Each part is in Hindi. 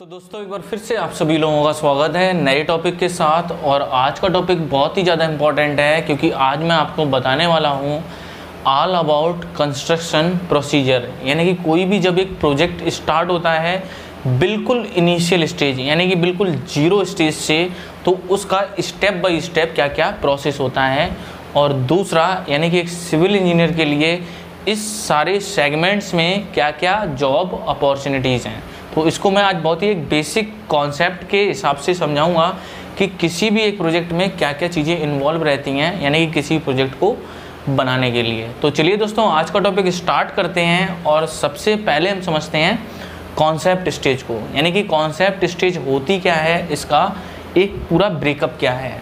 तो दोस्तों, एक बार फिर से आप सभी लोगों का स्वागत है नए टॉपिक के साथ। और आज का टॉपिक बहुत ही ज़्यादा इंपॉर्टेंट है, क्योंकि आज मैं आपको बताने वाला हूँ ऑल अबाउट कंस्ट्रक्शन प्रोसीजर यानी कि कोई भी जब एक प्रोजेक्ट स्टार्ट होता है, बिल्कुल इनिशियल स्टेज यानी कि बिल्कुल ज़ीरो स्टेज से तो उसका स्टेप बाय स्टेप क्या क्या प्रोसेस होता है। और दूसरा, यानी कि एक सिविल इंजीनियर के लिए इस सारे सेगमेंट्स में क्या क्या जॉब अपॉर्चुनिटीज़ हैं। तो इसको मैं आज बहुत ही एक बेसिक कॉन्सेप्ट के हिसाब से समझाऊँगा कि किसी भी एक प्रोजेक्ट में क्या क्या चीज़ें इन्वॉल्व रहती हैं, यानी कि किसी प्रोजेक्ट को बनाने के लिए। तो चलिए दोस्तों, आज का टॉपिक स्टार्ट करते हैं और सबसे पहले हम समझते हैं कॉन्सेप्ट स्टेज को। यानी कि कॉन्सेप्ट स्टेज होती क्या है, इसका एक पूरा ब्रेकअप क्या है।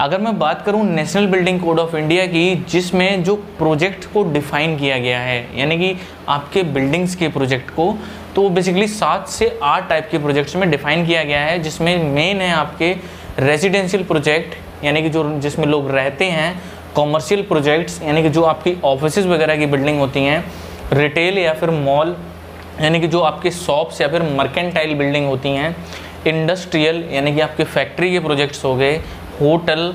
अगर मैं बात करूँ national building code of India की, जिसमें जो प्रोजेक्ट को डिफ़ाइन किया गया है, यानी कि आपके बिल्डिंग्स के प्रोजेक्ट को तो बेसिकली सात से आठ टाइप के प्रोजेक्ट्स में डिफ़ाइन किया गया है, जिसमें मेन है आपके रेजिडेंशियल प्रोजेक्ट यानी कि जो जिसमें लोग रहते हैं कॉमर्शियल प्रोजेक्ट्स यानी कि जो आपकी ऑफ़िस वगैरह की बिल्डिंग होती हैं रिटेल या फिर मॉल यानी कि जो आपके शॉप्स या फिर मर्केंटाइल बिल्डिंग होती हैं इंडस्ट्रियल यानी कि आपके फैक्ट्री के प्रोजेक्ट्स हो गए होटल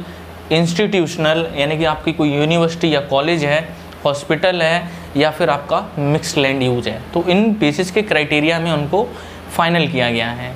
इंस्टीट्यूशनल यानी कि आपकी कोई यूनिवर्सिटी या कॉलेज है हॉस्पिटल है या फिर आपका मिक्स लैंड यूज़ है। तो इन बेसिस के क्राइटेरिया में उनको फाइनल किया गया है।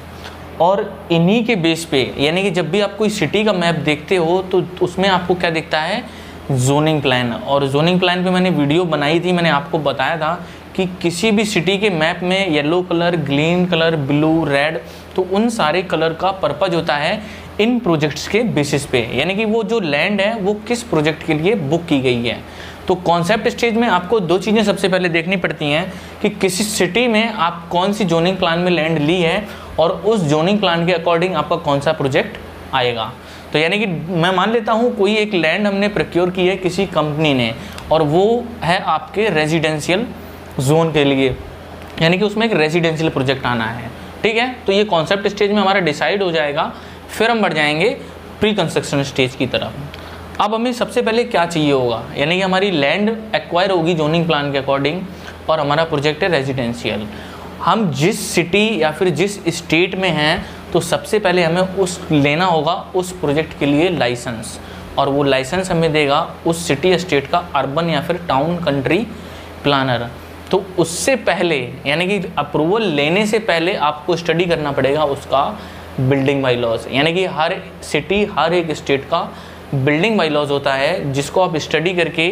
और इन्हीं के बेस पे, यानी कि जब भी आप कोई सिटी का मैप देखते हो तो उसमें आपको क्या दिखता है? जोनिंग प्लान और जोनिंग प्लान पे मैंने वीडियो बनाई थी, मैंने आपको बताया था कि किसी भी सिटी के मैप में yellow colour green colour blue red तो उन सारे कलर का पर्पज होता है इन प्रोजेक्ट्स के बेसिस पे। यानी कि वो जो लैंड है, वो किस प्रोजेक्ट के लिए बुक की गई है। तो कॉन्सेप्ट स्टेज में आपको दो चीज़ें सबसे पहले देखनी पड़ती हैं कि किसी सिटी में आप कौन सी जोनिंग प्लान में लैंड ली है और उस जोनिंग प्लान के अकॉर्डिंग आपका कौन सा प्रोजेक्ट आएगा। तो यानी कि मैं मान लेता हूँ कोई एक लैंड हमने प्रक्योर की है किसी कंपनी ने और वो है आपके रेजिडेंशियल जोन के लिए। यानी कि उसमें एक रेजिडेंशियल प्रोजेक्ट आना है। ठीक है? तो ये कॉन्सेप्ट स्टेज में हमारा डिसाइड हो जाएगा, फिर हम बढ़ जाएँगे प्री कंस्ट्रक्शन स्टेज की तरफ़। अब हमें सबसे पहले क्या चाहिए होगा? यानी कि हमारी लैंड एक्वायर होगी जोनिंग प्लान के अकॉर्डिंग और हमारा प्रोजेक्ट है रेजिडेंशियल हम जिस सिटी या फिर जिस स्टेट में हैं तो सबसे पहले हमें उस लेना होगा, उस प्रोजेक्ट के लिए लाइसेंस और वो लाइसेंस हमें देगा उस सिटी स्टेट का अर्बन या फिर टाउन कंट्री प्लानर तो उससे पहले, यानी कि अप्रूवल लेने से पहले आपको स्टडी करना पड़ेगा उसका बिल्डिंग बाई लॉज यानी कि हर सिटी हर एक स्टेट का बिल्डिंग बाई लॉज होता है, जिसको आप स्टडी करके,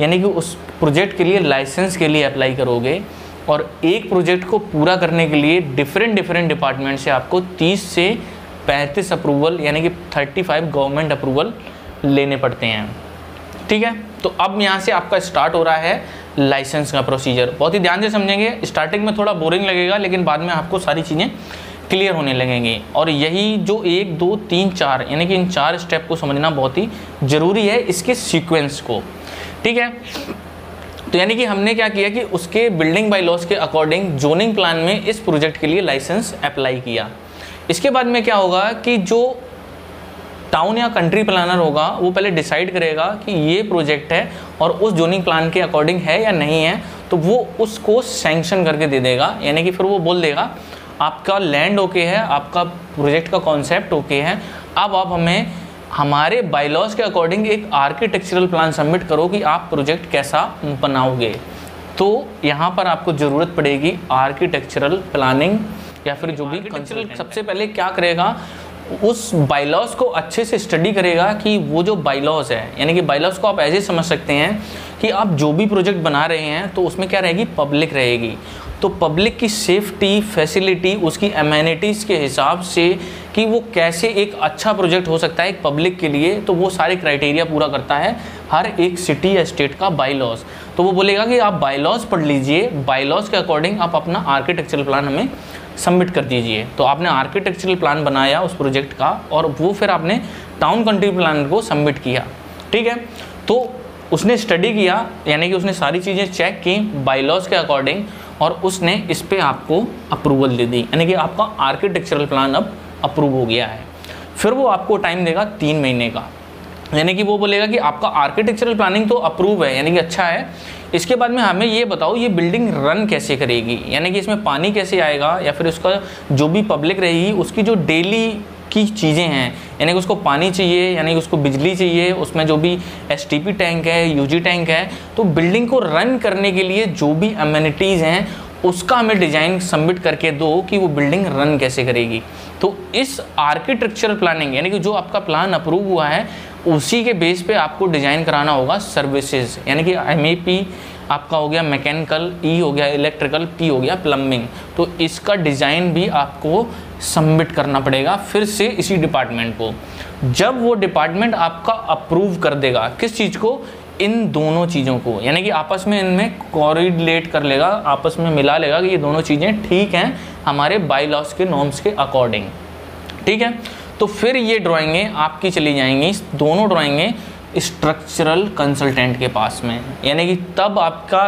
यानी कि उस प्रोजेक्ट के लिए लाइसेंस के लिए अप्लाई करोगे, और एक प्रोजेक्ट को पूरा करने के लिए डिफरेंट डिफरेंट डिपार्टमेंट से आपको 30 से 35 अप्रूवल यानी कि 35 गवर्नमेंट अप्रूवल लेने पड़ते हैं। ठीक है? तो अब यहाँ से आपका स्टार्ट हो रहा है लाइसेंस का प्रोसीजर बहुत ही ध्यान से समझेंगे स्टार्टिंग में थोड़ा बोरिंग लगेगा, लेकिन बाद में आपको सारी चीज़ें क्लियर होने लगेंगे। और यही जो एक, दो, तीन, चार, यानी कि इन चार स्टेप को समझना बहुत ही ज़रूरी है इसके सीक्वेंस को। ठीक है? तो यानी कि हमने क्या किया कि उसके बिल्डिंग बाई लॉस के अकॉर्डिंग जोनिंग प्लान में इस प्रोजेक्ट के लिए लाइसेंस अप्लाई किया। इसके बाद में क्या होगा कि जो टाउन या कंट्री प्लानर होगा, वो पहले डिसाइड करेगा कि ये प्रोजेक्ट है और उस जोनिंग प्लान के अकॉर्डिंग है या नहीं है तो वो उसको सैंक्शन करके दे देगा। यानी कि फिर वो बोल देगा आपका लैंड ओके है आपका प्रोजेक्ट का कॉन्सेप्ट ओके है अब आप हमें हमारे बाइलॉज के अकॉर्डिंग एक आर्किटेक्चरल प्लान सबमिट करो कि आप प्रोजेक्ट कैसा बनाओगे। तो यहाँ पर आपको ज़रूरत पड़ेगी आर्किटेक्चरल प्लानिंग या फिर जो भी सबसे पहले क्या करेगा उस बाइलॉज को अच्छे से स्टडी करेगा कि वो जो बाइलॉज है यानी कि बाइलॉज को आप ऐसे समझ सकते हैं कि आप जो भी प्रोजेक्ट बना रहे हैं तो उसमें क्या रहेगी? पब्लिक रहेगी। तो पब्लिक की सेफ्टी फैसिलिटी उसकी एमेनिटीज़ के हिसाब से कि वो कैसे एक अच्छा प्रोजेक्ट हो सकता है एक पब्लिक के लिए तो वो सारे क्राइटेरिया पूरा करता है हर एक सिटी या स्टेट का बाई लॉज तो वो बोलेगा कि आप बाई लॉज पढ़ लीजिए बाई लॉज के अकॉर्डिंग आप अपना आर्किटेक्चरल प्लान हमें सबमिट कर दीजिए. तो आपने आर्किटेक्चरल प्लान बनाया उस प्रोजेक्ट का और वो फिर आपने टाउन कंट्री प्लान को सबमिट किया. ठीक है? तो उसने स्टडी किया, यानी कि उसने सारी चीज़ें चेक की बाईलॉज के अकॉर्डिंग और उसने इस पर आपको अप्रूवल दे दी। यानी कि आपका आर्किटेक्चरल प्लान अब अप्रूव हो गया है। फिर वो आपको टाइम देगा तीन महीने का। यानी कि वो बोलेगा कि आपका आर्किटेक्चरल प्लानिंग तो अप्रूव है, यानी कि अच्छा है। इसके बाद में हमें ये बताओ, ये बिल्डिंग रन कैसे करेगी? यानी कि इसमें पानी कैसे आएगा? या फिर उसका जो भी पब्लिक रहेगी, उसकी जो डेली की चीज़ें हैं। यानी कि उसको पानी चाहिए, यानी कि उसको बिजली चाहिए, उसमें जो भी एसटीपी टैंक है यूजी टैंक है तो बिल्डिंग को रन करने के लिए जो भी अम्यूनिटीज़ हैं, उसका हमें डिज़ाइन सबमिट करके दो कि वो बिल्डिंग रन कैसे करेगी। तो इस आर्किटेक्चरल प्लानिंग यानी कि जो आपका प्लान अप्रूव हुआ है, उसी के बेस पे आपको डिज़ाइन कराना होगा सर्विसेज़ यानी कि एमएपी आपका हो गया मैकेनिकल ई e हो गया इलेक्ट्रिकल पी हो गया प्लम्बिंग तो इसका डिज़ाइन भी आपको सबमिट करना पड़ेगा फिर से इसी डिपार्टमेंट को। जब वो डिपार्टमेंट आपका अप्रूव कर देगा, किस चीज़ को? इन दोनों चीज़ों को। यानी कि आपस में इनमें कॉरिडलेट कर लेगा, आपस में मिला लेगा कि ये दोनों चीज़ें ठीक हैं हमारे बाई लॉस के नॉर्म्स के अकॉर्डिंग ठीक है? तो फिर ये ड्राइंगें आपकी चली जाएँगी, दोनों ड्राइंगें स्ट्रक्चरल कंसल्टेंट के पास में। यानी कि तब आपका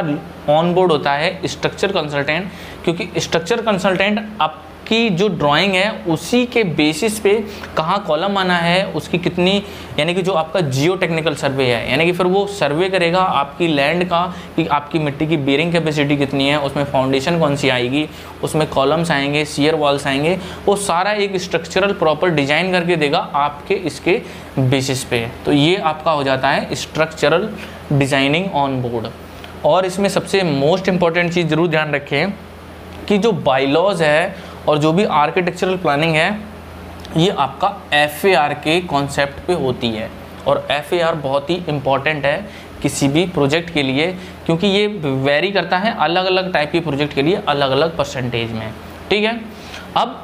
ऑन बोर्ड होता है स्ट्रक्चर कंसल्टेंट क्योंकि स्ट्रक्चर कंसल्टेंट आप की जो ड्राइंग है, उसी के बेसिस पे कहाँ कॉलम आना है, उसकी कितनी, यानी कि जो आपका जियो टेक्निकल सर्वे है, यानी कि फिर वो सर्वे करेगा आपकी लैंड का कि आपकी मिट्टी की बेरिंग कैपेसिटी कितनी है, उसमें फाउंडेशन कौन सी आएगी, उसमें कॉलम्स आएँगे सीयर वॉल्स आएँगे, वो सारा एक स्ट्रक्चरल प्रॉपर डिज़ाइन करके देगा आपके इसके बेसिस पे। तो ये आपका हो जाता है स्ट्रक्चरल डिज़ाइनिंग ऑन बोर्ड और इसमें सबसे मोस्ट इंपॉर्टेंट चीज़ ज़रूर ध्यान रखें कि जो बाइलॉज है और जो भी आर्किटेक्चरल प्लानिंग है, ये आपका एफएआर के कॉन्सेप्ट पे होती है। और एफएआर बहुत ही इंपॉर्टेंट है किसी भी प्रोजेक्ट के लिए, क्योंकि ये वेरी करता है अलग अलग टाइप के प्रोजेक्ट के लिए अलग अलग परसेंटेज में। ठीक है? अब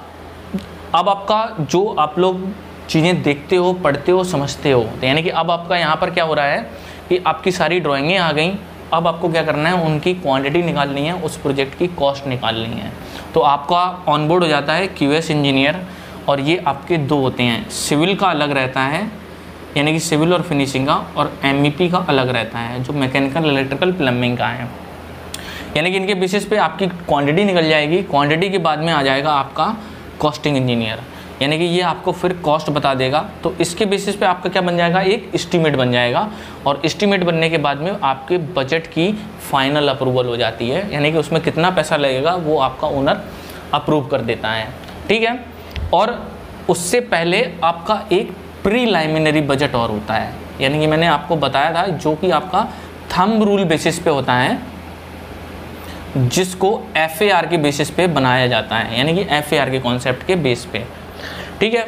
अब आपका जो आप लोग चीज़ें देखते हो, पढ़ते हो, समझते हो, यानी कि अब आपका यहाँ पर क्या हो रहा है कि आपकी सारी ड्राइंगें आ गई अब आपको क्या करना है, उनकी क्वांटिटी निकालनी है, उस प्रोजेक्ट की कॉस्ट निकालनी है। तो आपका ऑनबोर्ड हो जाता है क्यूएस इंजीनियर और ये आपके दो होते हैं। सिविल का अलग रहता है, यानी कि सिविल और फिनिशिंग का, और एम e का अलग रहता है, जो मैकेनिकल इलेक्ट्रिकल प्लम्बिंग का है। यानी कि इनके बेसिस पे आपकी क्वांटिटी निकल जाएगी क्वांटिटी के बाद में आ जाएगा आपका कॉस्टिंग इंजीनियर यानी कि ये आपको फिर कॉस्ट बता देगा। तो इसके बेसिस पे आपका क्या बन जाएगा? एक इस्टीमेट बन जाएगा और इस्टीमेट बनने के बाद में आपके बजट की फाइनल अप्रूवल हो जाती है। यानी कि उसमें कितना पैसा लगेगा, वो आपका ओनर अप्रूव कर देता है। ठीक है? और उससे पहले आपका एक प्री लाइमिनरी बजट और होता है। यानी कि मैंने आपको बताया था, जो कि आपका थम रूल बेसिस पे होता है, जिसको एफएआर के बेसिस पे बनाया जाता है। यानी कि एफएआर के कॉन्सेप्ट के बेस पे। ठीक है?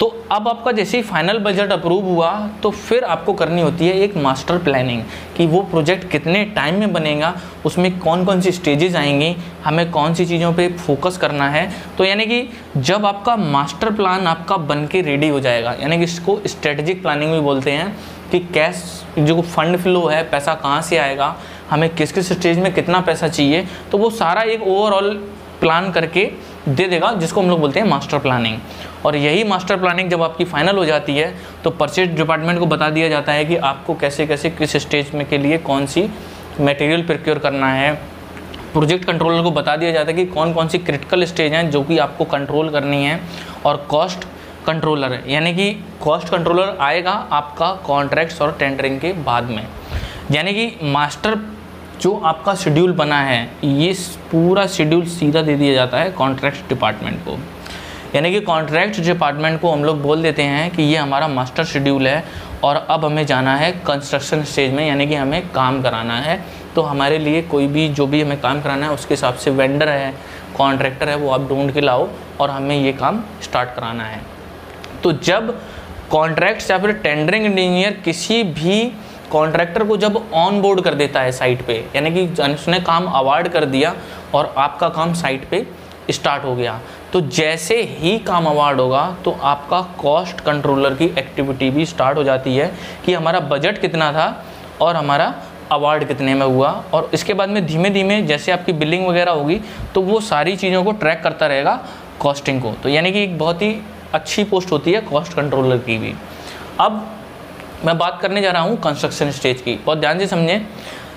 तो अब आपका जैसे ही फाइनल बजट अप्रूव हुआ तो फिर आपको करनी होती है एक मास्टर प्लानिंग कि वो प्रोजेक्ट कितने टाइम में बनेगा, उसमें कौन कौन सी स्टेजेस आएँगी, हमें कौन सी चीज़ों पे फोकस करना है। तो यानी कि जब आपका मास्टर प्लान आपका बन के रेडी हो जाएगा, यानी कि इसको स्ट्रेटजिक प्लानिंग भी बोलते हैं कि कैश, जो फंड फ्लो है, पैसा कहाँ से आएगा, हमें किस किस स्टेज में कितना पैसा चाहिए तो वो सारा एक ओवरऑल प्लान करके दे देगा, जिसको हम लोग बोलते हैं मास्टर प्लानिंग और यही मास्टर प्लानिंग जब आपकी फाइनल हो जाती है तो परचेज डिपार्टमेंट को बता दिया जाता है कि आपको कैसे कैसे किस स्टेज में के लिए कौन सी मटेरियल प्रिक्योर करना है। प्रोजेक्ट कंट्रोलर को बता दिया जाता है कि कौन कौन सी क्रिटिकल स्टेज हैं जो कि आपको कंट्रोल करनी है और कॉस्ट कंट्रोलर है। यानी कि कॉस्ट कंट्रोलर आएगा आपका कॉन्ट्रैक्ट्स और टेंडरिंग के बाद में। यानी कि मास्टर जो आपका शेड्यूल बना है, ये पूरा शेड्यूल सीधा दे दिया जाता है कॉन्ट्रैक्ट डिपार्टमेंट को। यानी कि कॉन्ट्रैक्ट डिपार्टमेंट को हम लोग बोल देते हैं कि ये हमारा मास्टर शेड्यूल है और अब हमें जाना है कंस्ट्रक्शन स्टेज में, यानी कि हमें काम कराना है। तो हमारे लिए कोई भी जो भी हमें काम कराना है, उसके हिसाब से वेंडर है कॉन्ट्रैक्टर है, वो आप ढूंढ के लाओ और हमें ये काम स्टार्ट कराना है। तो जब कॉन्ट्रैक्ट या फिर टेंडरिंग इंजीनियर किसी भी कॉन्ट्रैक्टर को जब ऑन बोर्ड कर देता है साइट पे, यानी कि उसने काम अवार्ड कर दिया और आपका काम साइट पे स्टार्ट हो गया तो जैसे ही काम अवार्ड होगा तो आपका कॉस्ट कंट्रोलर की एक्टिविटी भी स्टार्ट हो जाती है कि हमारा बजट कितना था और हमारा अवार्ड कितने में हुआ। और इसके बाद में धीमे धीमे जैसे आपकी बिलिंग वगैरह होगी तो वो सारी चीज़ों को ट्रैक करता रहेगा कॉस्टिंग को। तो यानी कि एक बहुत ही अच्छी पोस्ट होती है कॉस्ट कंट्रोलर की भी। अब मैं बात करने जा रहा हूँ कंस्ट्रक्शन स्टेज की। बहुत ध्यान से समझें।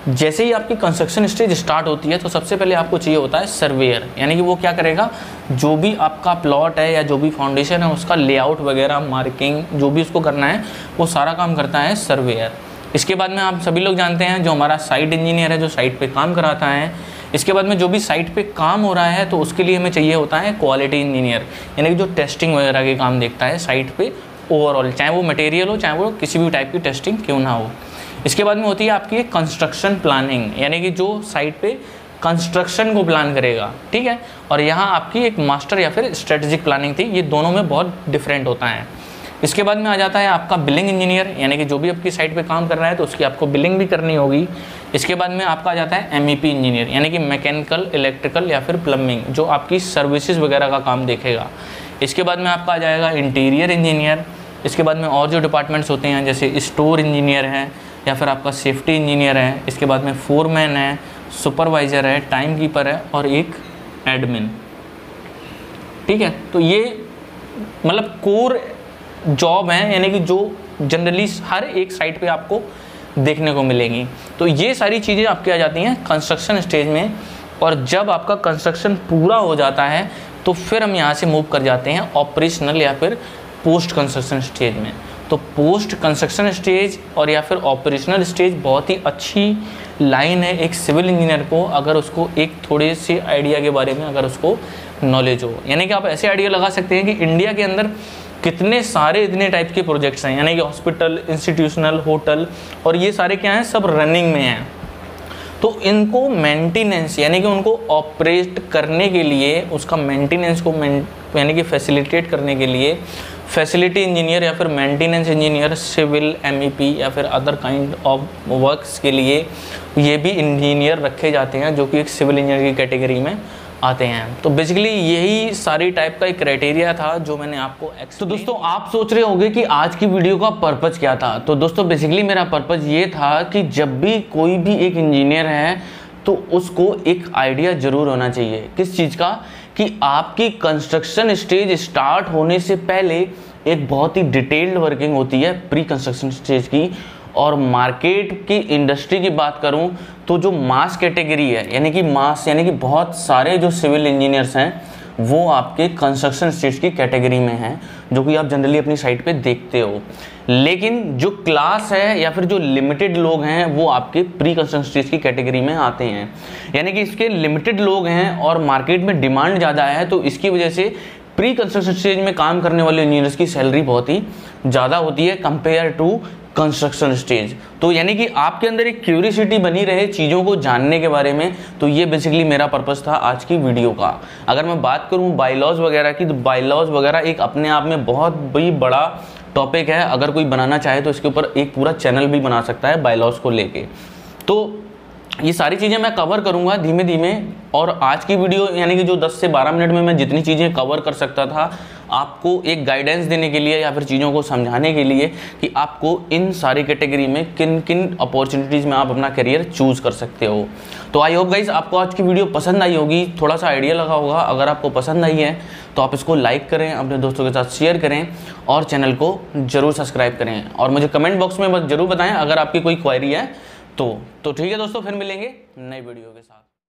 जैसे ही आपकी कंस्ट्रक्शन स्टेज स्टार्ट होती है तो सबसे पहले आपको चाहिए होता है सर्वेयर यानी कि वो क्या करेगा? जो भी आपका प्लॉट है या जो भी फाउंडेशन है, उसका लेआउट वगैरह मार्किंग जो भी उसको करना है, वो सारा काम करता है सर्वेयर इसके बाद में आप सभी लोग जानते हैं, जो हमारा साइट इंजीनियर है, जो साइट पे काम कराता है, इसके बाद में जो भी साइट पे काम हो रहा है तो उसके लिए हमें चाहिए होता है क्वालिटी इंजीनियर यानी कि जो टेस्टिंग वगैरह के काम देखता है साइट पे ओवरऑल चाहे वो मटेरियल हो, चाहे वो किसी भी टाइप की टेस्टिंग क्यों ना हो। इसके बाद में होती है आपकी कंस्ट्रक्शन प्लानिंग यानी कि जो साइट पे कंस्ट्रक्शन को प्लान करेगा, ठीक है? और यहाँ आपकी एक मास्टर या फिर स्ट्रेटेजिक प्लानिंग थी, ये दोनों में बहुत डिफरेंट होता है। इसके बाद में आ जाता है आपका बिलिंग इंजीनियर यानी कि जो भी आपकी साइट पे काम कर रहा है तो उसकी आपको बिलिंग भी करनी होगी। इसके बाद में आपका आ जाता है एमईपी इंजीनियर यानी कि मैकेनिकल इलेक्ट्रिकल या फिर प्लम्बिंग जो आपकी सर्विसेज़ वगैरह का काम देखेगा। इसके बाद में आपका आ जाएगा इंटीरियर इंजीनियर इसके बाद में और जो डिपार्टमेंट्स होते हैं, जैसे स्टोर इंजीनियर है या फिर आपका सेफ्टी इंजीनियर है, इसके बाद में फोरमैन है सुपरवाइज़र है टाइम कीपर है और एक एडमिन ठीक है? तो ये मतलब कोर जॉब हैं, यानी कि जो जनरली हर एक साइट पे आपको देखने को मिलेंगी। तो ये सारी चीज़ें आपकी आ जाती हैं? कंस्ट्रक्शन स्टेज में। और जब आपका कंस्ट्रक्शन पूरा हो जाता है तो फिर हम यहाँ से मूव कर जाते हैं ऑपरेशनल या फिर पोस्ट कंस्ट्रक्शन स्टेज में। तो पोस्ट कंस्ट्रक्शन स्टेज और या फिर ऑपरेशनल स्टेज बहुत ही अच्छी लाइन है एक सिविल इंजीनियर को, अगर उसको एक थोड़े से आइडिया के बारे में अगर उसको नॉलेज हो। यानी कि आप ऐसे आइडिया लगा सकते हैं कि इंडिया के अंदर कितने सारे इतने टाइप के प्रोजेक्ट्स हैं, यानी कि हॉस्पिटल इंस्टीट्यूशनल होटल और ये सारे क्या हैं, सब रनिंग में हैं। तो इनको मेंटेनेंस यानी कि उनको ऑपरेट करने के लिए, उसका मेंटेनेंस को यानी कि फैसिलिटेट करने के लिए फैसिलिटी इंजीनियर या फिर मेंटेनेंस इंजीनियर सिविल एमईपी या फिर अदर काइंड ऑफ़ वर्क्स के लिए ये भी इंजीनियर रखे जाते हैं, जो कि एक सिविल इंजीनियर की कैटेगरी में आते हैं। तो बेसिकली यही सारी टाइप का एक क्राइटेरिया था जो मैंने आपको तो दोस्तों, आप सोच रहे होंगे कि आज की वीडियो का पर्पज़ क्या था? तो दोस्तों बेसिकली मेरा पर्पज़ ये था कि जब भी कोई भी एक इंजीनियर है तो उसको एक आइडिया ज़रूर होना चाहिए। किस चीज़ का? कि आपकी कंस्ट्रक्शन स्टेज स्टार्ट होने से पहले एक बहुत ही डिटेल्ड वर्किंग होती है प्री कंस्ट्रक्शन स्टेज की। और मार्केट की इंडस्ट्री की बात करूँ तो जो मास कैटेगरी है, यानी कि मास यानी कि बहुत सारे जो सिविल इंजीनियर्स हैं वो आपके कंस्ट्रक्शन स्टेज की कैटेगरी में हैं, जो कि आप जनरली अपनी साइट पे देखते हो। लेकिन जो क्लास है या फिर जो लिमिटेड लोग हैं, वो आपके प्री कंस्ट्रक्शन स्टेज की कैटेगरी में आते हैं। यानी कि इसके लिमिटेड लोग हैं और मार्केट में डिमांड ज़्यादा है तो इसकी वजह से प्री कंस्ट्रक्शन स्टेज में काम करने वाले इंजीनियर्स की सैलरी बहुत ही ज़्यादा होती है कंपेयर टू कंस्ट्रक्शन स्टेज तो यानी कि आपके अंदर एक क्यूरियसिटी बनी रहे चीज़ों को जानने के बारे में तो ये बेसिकली मेरा पर्पज़ था आज की वीडियो का। अगर मैं बात करूँ बाइलॉज वगैरह की तो बाइलॉज वगैरह एक अपने आप में बहुत ही बड़ा टॉपिक है। अगर कोई बनाना चाहे तो इसके ऊपर एक पूरा चैनल भी बना सकता है बाइलॉज को लेके। तो ये सारी चीज़ें मैं कवर करूँगा धीमे धीमे और आज की वीडियो यानी कि जो 10 से 12 मिनट में मैं जितनी चीज़ें कवर कर सकता था आपको एक गाइडेंस देने के लिए या फिर चीज़ों को समझाने के लिए कि आपको इन सारी कैटेगरी में किन किन अपॉर्चुनिटीज़ में आप अपना करियर चूज़ कर सकते हो। तो आई होप गाइज़ आपको आज की वीडियो पसंद आई होगी। थोड़ा सा आइडिया लगा होगा। अगर आपको पसंद आई है तो आप इसको लाइक करें, अपने दोस्तों के साथ शेयर करें और चैनल को ज़रूर सब्सक्राइब करें। और मुझे कमेंट बॉक्स में ज़रूर बताएँ। अगर आपकी कोई क्वायरी है तो तो ठीक है दोस्तों, फिर मिलेंगे नई वीडियो के साथ।